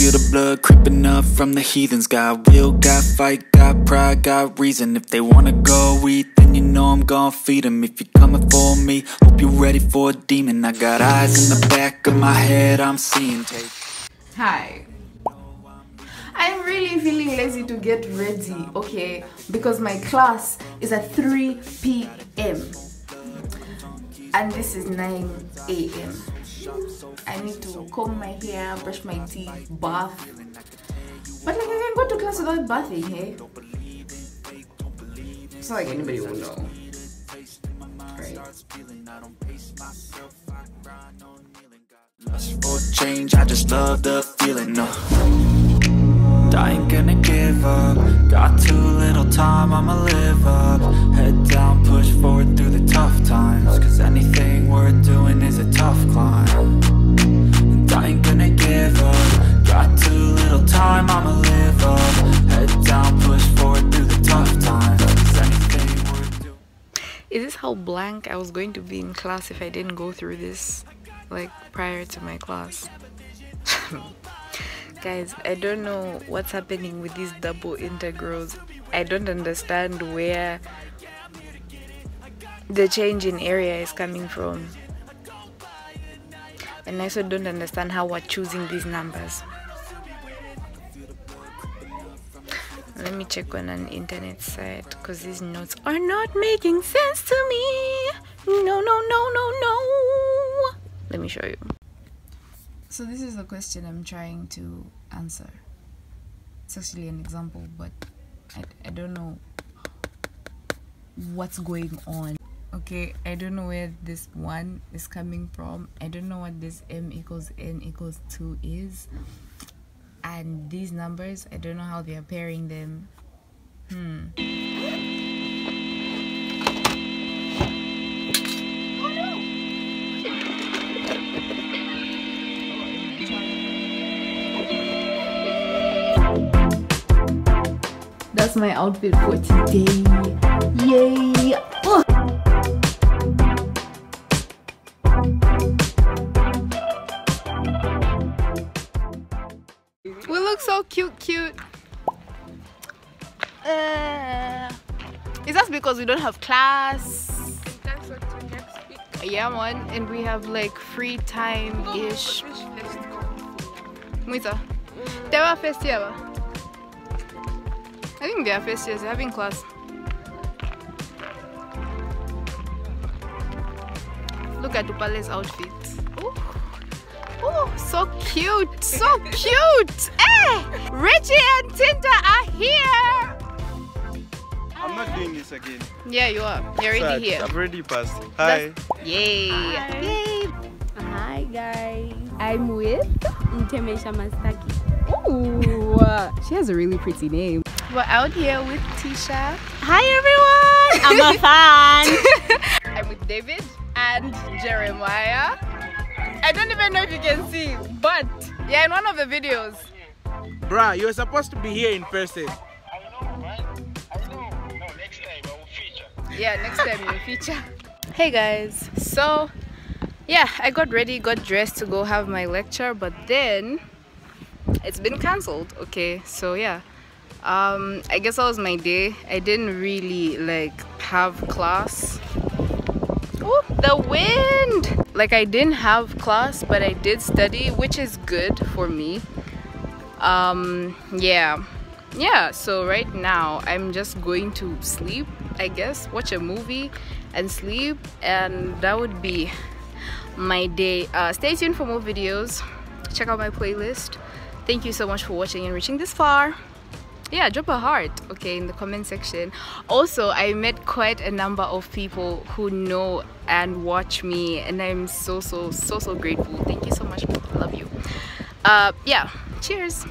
feel the blood creeping up from the heathens Got will, got fight, got pride, got reason If they wanna go eat, then you know I'm gon' feed them If you're coming for me, hope you're ready for a demon I got eyes in the back of my head, I'm seeing take Hi. I'm really feeling lazy to get ready, okay? Because my class is at 3 p.m. And this is 9 a.m. I need to comb my hair, brush my teeth, bath. But like I can go to class without bathing, hey? It's not like anybody will know. Right. Lust for change, I just love the feeling, no I ain't gonna give up Got too little time, I'ma live up Head down, push forward through the tough times Cause anything worth doing how blank I was going to be in class if I didn't go through this like prior to my class? Guys, I don't know what's happening with these double integrals. I don't understand where the change in area is coming from. And I also don't understand how we're choosing these numbers. Let me check on an internet site because these notes are not making sense to me. No, no, no, no, no. Let me show you. So this is the question I'm trying to answer. It's actually an example, but I, I don't know what's going on. Okay, I don't know where this one is coming from. I don't know what this m equals n equals 2 is. And these numbers, I don't know how they are pairing them. Hmm. That's my outfit for today. Yay! So cute, cute. Uh, is that because we don't have class? Yeah, man, and we have like free time ish. Muita. They were first year. I think they are first years. They're having class. Look at Tupale's outfit. Ooh. Oh, so cute, so cute. Eh, hey, Richie and Tinta are here. I'm not doing this again. Yeah, you are. You're Sad. already here. I've already passed. Hi. Yay. Yay. Hi guys, I'm with Ntemesha Mastaki. Ooh, she has a really pretty name. We're out here with Tisha. Hi everyone, I'm a fan. I'm with David and Jeremiah. I don't even know if you can see, but yeah, in one of the videos. Bruh, you were supposed to be here in person. Yeah, next time you'll feature. Hey guys, so yeah, I got ready, got dressed to go have my lecture, but then it's been cancelled. Okay, so yeah, um, I guess that was my day. I didn't really like have class. Oh, the wind! Like I didn't have class, but I did study, which is good for me. Um, yeah, yeah. So right now I'm just going to sleep. I guess watch a movie and sleep, and that would be my day. Uh, stay tuned for more videos. Check out my playlist. Thank you so much for watching and reaching this far yeah drop a heart okay in the comment section. Also i met quite a number of people who know and watch me and i'm so so so so grateful. Thank you so much. Love you. Uh yeah cheers